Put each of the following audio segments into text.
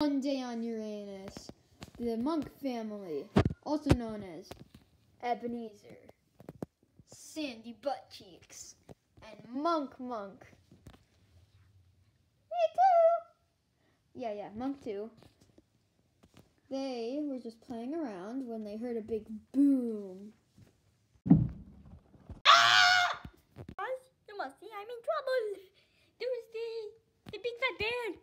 One day on Uranus, the monk family, also known as Ebenezer, Sandy Butt Cheeks, and Monk Monk. Me too! Yeah, yeah, Monk too. They were just playing around when they heard a big boom. Ah! Guys, you must see I'm in trouble. There the big fat bear,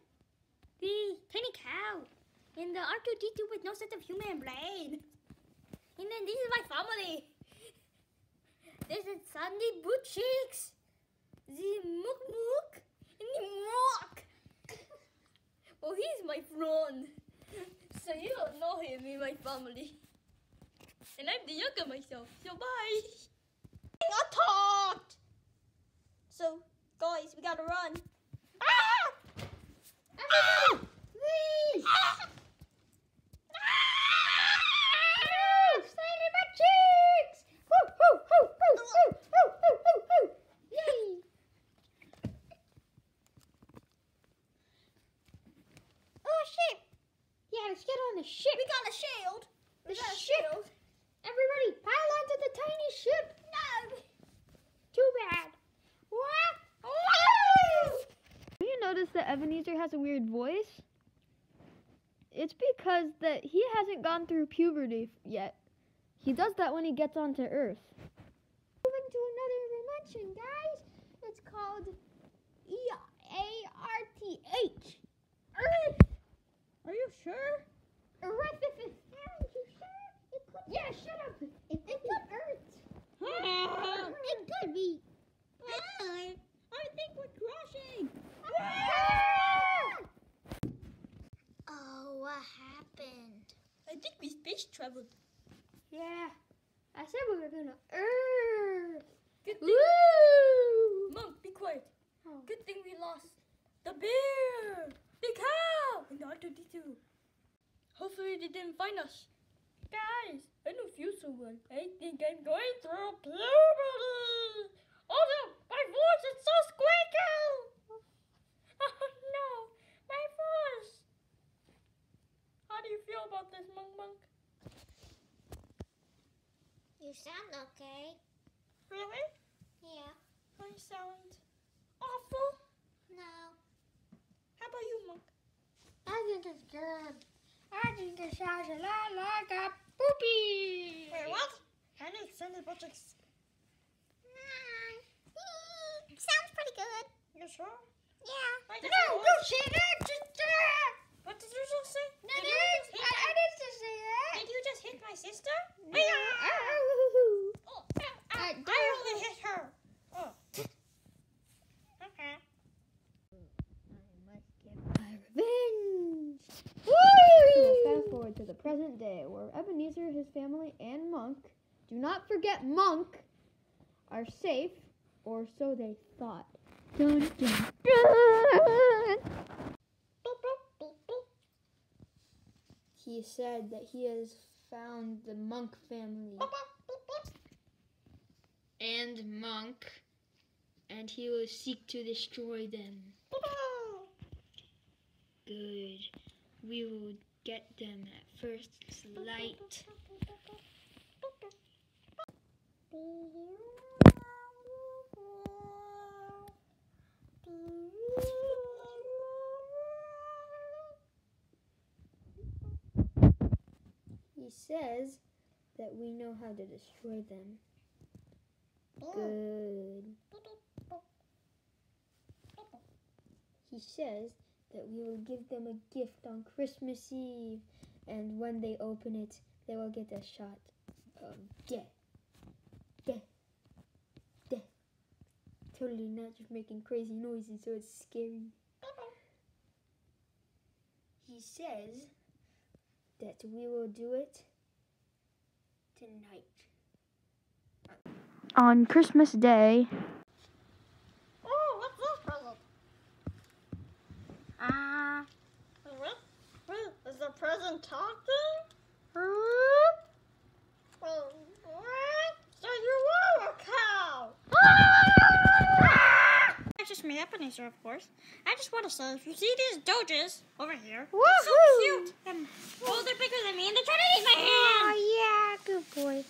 and the R2D2 with no sense of human brain. And then this is my family. This is Sandy Boot Cheeks, the Mook Mook, and the Mook. well, he's my friend. So you don't know him in my family. And I'm the younger myself, so bye. Attacked! So, guys, we gotta run. Ah! Leave! Ebenezer has a weird voice? It's because that he hasn't gone through puberty yet. He does that when he gets onto Earth. Moving to another dimension, guys. It's called E A R T H. Earth. Are you sure? Earth. Are you sure? It could. Yeah, shut up. It, it could Earth. it could be. I, I think we're crashing. Oh, what happened? I think we space traveled. Yeah, I said we were gonna Earth. Good thing. Woo! Monk, be quiet. Oh. Good thing we lost the bear, the cow, and the R2D2. Hopefully they didn't find us. Guys, I don't feel so well. I think I'm going through puberty. Oh no, my voice is so squeaky. Oh no, my voice. How do you feel about this, Monk Monk? You sound okay. Really? Yeah. I sound awful. No. How about you, Monk? I think it's good. I think it sounds a lot like a poopy. Wait, what? I need Sandy Butt Cheeks. Mm, sounds pretty good. You sure? Yeah. I No, don't that. Just, uh, What did you just say? no, Did you just hit I, I didn't just say that. Did you just hit my sister? No. Yeah. Oh. Oh, I I, don't- I only hit her. Oh. Okay. My revenge. Woo! Fast forward to the present day, where Ebenezer, his family, and Monk, do not forget Monk, are safe, or so they thought. Dun, dun, dun. He said that he has found the Monk family and Monk, and he will seek to destroy them. Good. We will get them at first light. He says that we know how to destroy them. Good. He says that we will give them a gift on Christmas Eve, and when they open it, they will get a shot of death. Death. Death. Totally not just making crazy noises, so it's scary. He says that we will do it tonight. On Christmas Day, Oh, what's this present? ah, Wait, wait, present talking? So you are a cow! That's just me. Ebenezer, of course. I just want to say, if you see these doges over here, they're so cute. And, oh, they're bigger than me, and they're trying to eat my oh, hand. Oh yeah, good boy.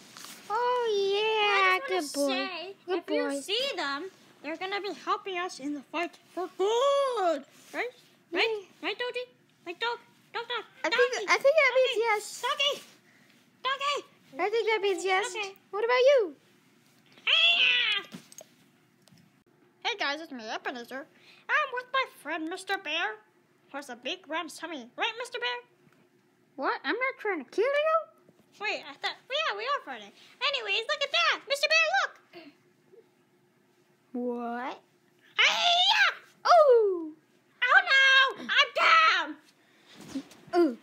Oh yeah, good boy. Say, Good if you see them, they're gonna be helping us in the fight for good. Right? Right? Right, Doji? Right, dog? Dog. I think I think that means yes. Doggy. Doggy. I think that means yes. Okay. What about you? Ah! Hey guys, it's me, Ebenezer. I'm with my friend Mr. Bear, who has a big round tummy. Right, Mr. Bear? What? I'm not trying to kill you. Wait, I thought, yeah, we are fighting. Anyways, look at that. Mr. Bear, look. What? Hey! Oh no! I'm down! Oh!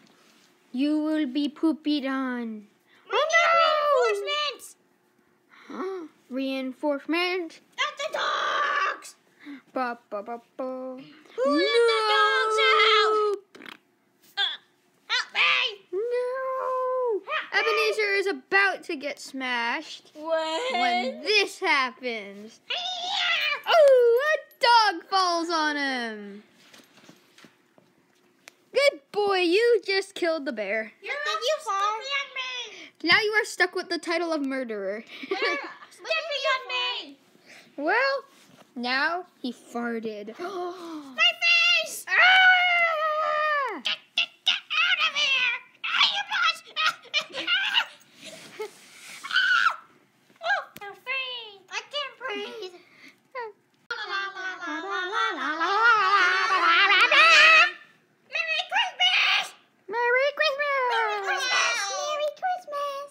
You will be pooped on. We need reinforcements! Oh, Reinforcement. That's the dogs! Ba ba ba ba. Who let the dogs out? Uh, help me! No! Ebenezer is about to get smashed What? when this happens. Hey-ya! Oh, a dog falls on him. Boy, you just killed the bear. You're also stepping! Now you are stuck with the title of murderer. Stepping on me! well, now he farted. My face! Ah! Get, get, get out of here! Ah, you boss! oh, I'm free! I can't breathe! Merry Christmas! Merry Christmas! Merry Christmas.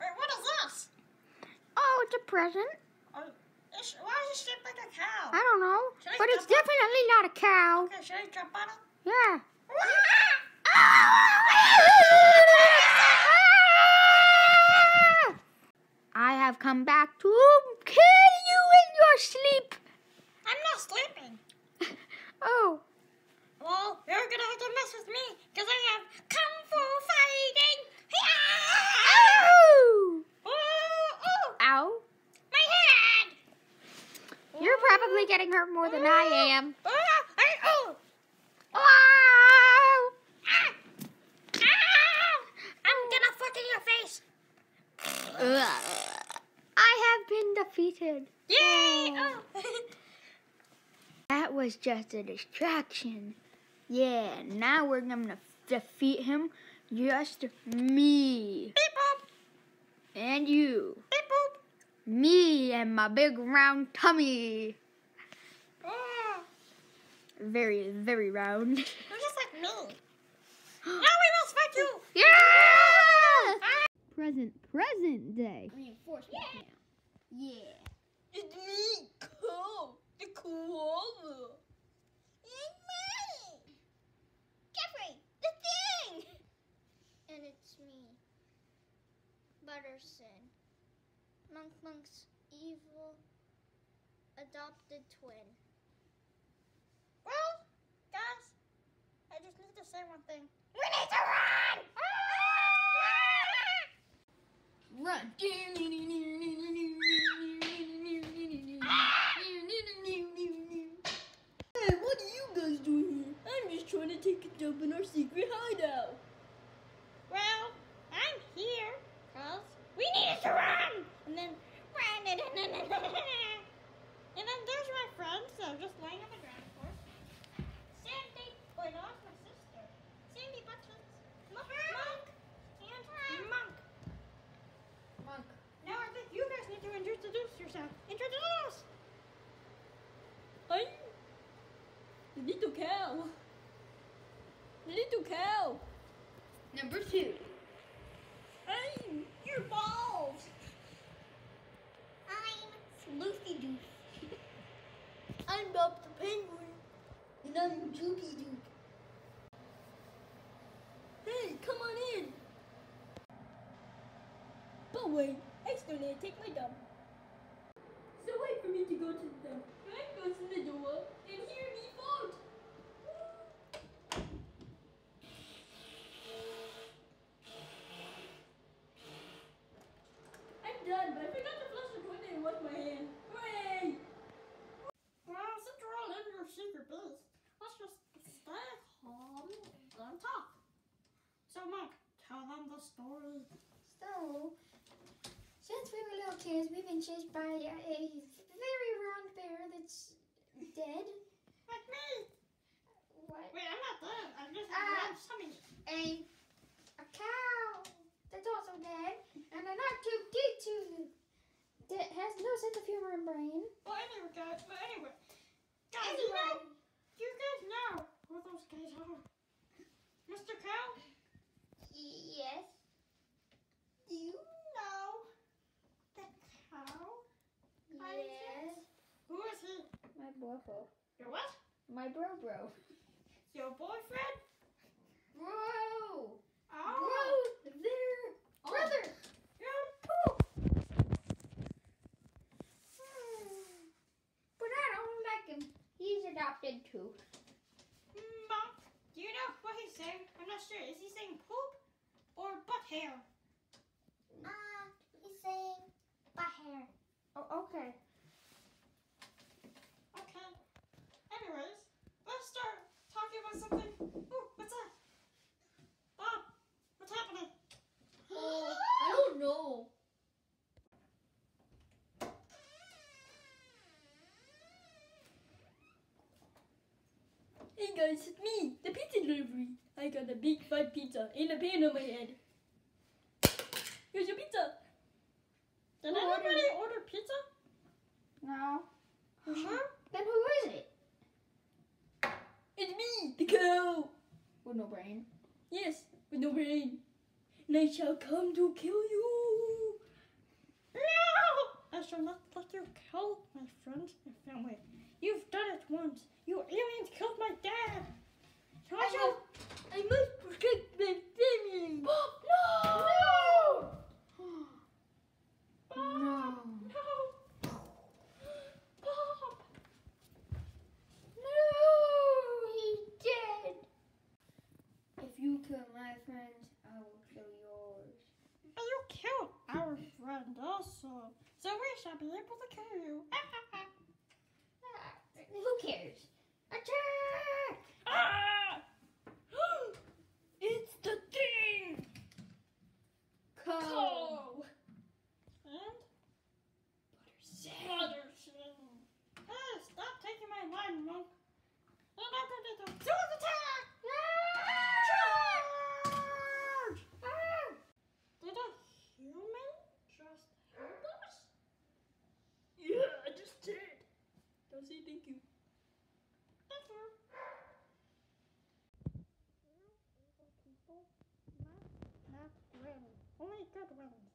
Wait, what is this? Oh, it's a present. Oh, it's, why is it shaped like a cow? I don't know, Should but it's on- definitely not a cow. Okay, should I jump on it? Yeah. I have come back to kill you in your sleep. I'm not sleeping. Oh, Well, you're gonna have to mess with me, because I have kung fu fighting! Ow! Ooh, ooh, Ow! my head! You're probably getting hurt more than I am. Ah, I, oh, Ow! I'm gonna fuck in your face! I have been defeated. Yay! Oh. oh. That was just a distraction. Yeah, now we're gonna defeat him. Just me Beep boop, and you. beep boop. Me and my big round tummy. Very, very round. you're just like me. Now we must fight you! Yeah! Ah! Present, present day. Reinforcement Yeah. now. Yeah. It's me, cool. The koala. It's me. Jeffrey, the thing. And it's me, Butterson. Monk Monk's evil adopted twin. Well, guys, I just need to say one thing. We need to run! Ah! Run. Hey, what are you guys doing here? I'm just trying to take a dump in our secret hideout. Well, I'm here because we needed to run! And then run and then there's my friends that are just laying on the ground, of course. Sandy, wait, no, that's my sister. Sandy Buttons, Monk, Monk, and Monk. Monk. Now I think you guys need to introduce yourself. Introduce! I'm the little cow. The little cow. Number two. Hey, your balls. I'm Sloopy Doo. I'm Bob the penguin. And I'm Droopy Doop. Hey, come on in. But wait, I still need to take my dump noticed them. When I opened the door and here we found. I'm done, but I forgot to flush the toilet and wash my hand. Hooray! Well, since we're all in your secret booth, let's just stay home and talk. So, Mike, tell them the story. So, since we were little kids, we've been chased by a dead. Like me. What? Wait, I'm not dead. I'm just Ah. I'm. A a cow that's also dead, and an R2D2 that has no sense of humor and brain. Well, anyway, guys. But anyway, guys, you know, you guys know who those guys are. Mr. Cow. Yes. Do you know the cow? By any Yes. chance? Who is he? My bro. Your what? My bro bro. Your boyfriend? bro, Oh. bro, their brother. Your poop. But I don't like him. He's adopted too. Mm, Mom, do you know what he's saying? I'm not sure. Is he saying poop or butt hair? Ah, he's saying butt hair. Oh. Okay. Anyways, let's start talking about something. Ooh, what's that? Bob, what's happening? Oh, I. Hey guys, it's me, the pizza delivery. I got a big fat pizza in a pan on my head. Here's your pizza. Did Who ordered anybody order pizza? No. Huh? Then who is it? It's me, the cow. With no brain. Yes, with no brain. And I shall come to kill you. No! I shall not let you kill my friends and family. You've done it once. You aliens killed my dad. So I shall. I must protect my family. no! Bob! No. No! Bob! No! He's dead. If you kill my friends, I will kill yours. But you killed our friend also. So we shall be able to kill you. Ah, Who cares? Attack! ah! it's the thing! Come. Go! And? Butterson. Hey, stop taking my line, monk. And I'm going to do the attack! Charge! Ah! Did a human just help us? Yeah, I just did. Don't say thank you. Thank you. People, not, not win. Only good wins.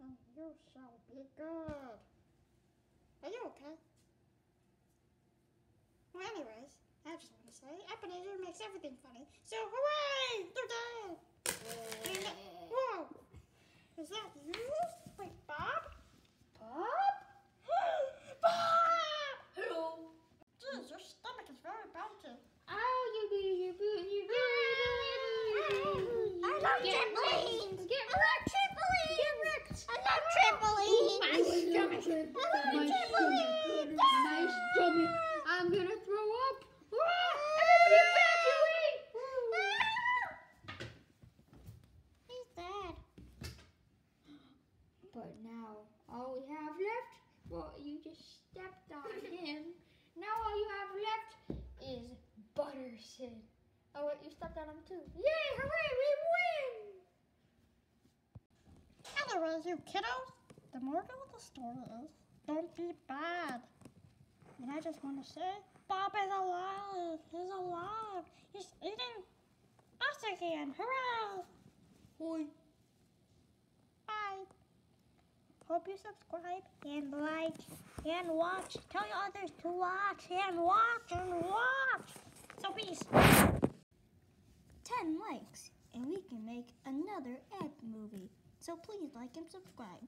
And you shall be good. Are you okay? Well, anyways, I just want to say Ebenezer makes everything funny. So, hooray! They're dead! Whoa! Is that you? Wait, Bob? Bob? Bob! Hello. Jeez, your stomach is very bouncy. Oh, you do your boot, you do I love Get trampolines. Get I love trampolines. Get wrecked. I love trampolines. My stomach. I love My trampolines. My stomach. I'm gonna throw up. Ah, Everybody evacuate! He's dead. But now, all we have left, well, you just stepped on him. Now all you have left is Butter Sid. Oh, wait, you stepped on him too. Yay, hooray, we win! Anyways, you kiddos, the moral of the story is don't be bad. And I just want to say, Bob is alive. He's alive. He's eating us again. Hurrah! Hoi. Bye. Hope you subscribe and like and watch. Tell your others to watch and watch and watch. So peace. 10 likes and we can make another Ed movie. So please like and subscribe.